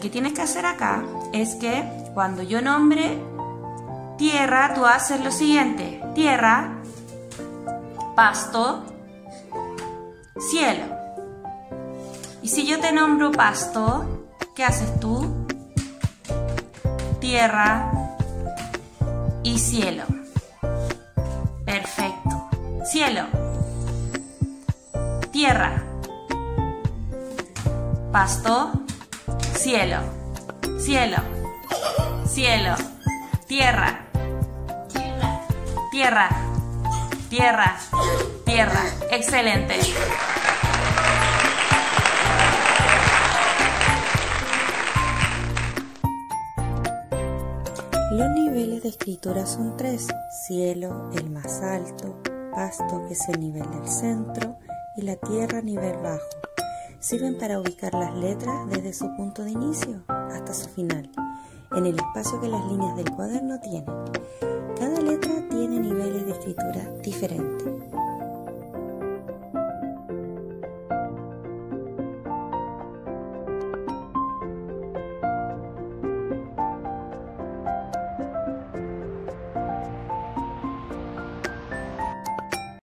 que tienes que hacer acá es que cuando yo nombre tierra, tú haces lo siguiente. Tierra, pasto, cielo. Y si yo te nombro pasto, ¿qué haces tú? Tierra y cielo. Perfecto. Cielo. Tierra. Pasto. Cielo. Cielo. Cielo. Tierra. Tierra. Tierra. Tierra. Excelente. Los niveles de escritura son tres. Cielo, el más alto, pasto, que es el nivel del centro, y la tierra, nivel bajo. Sirven para ubicar las letras desde su punto de inicio hasta su final, en el espacio que las líneas del cuaderno tienen. Cada letra tiene niveles de escritura diferentes.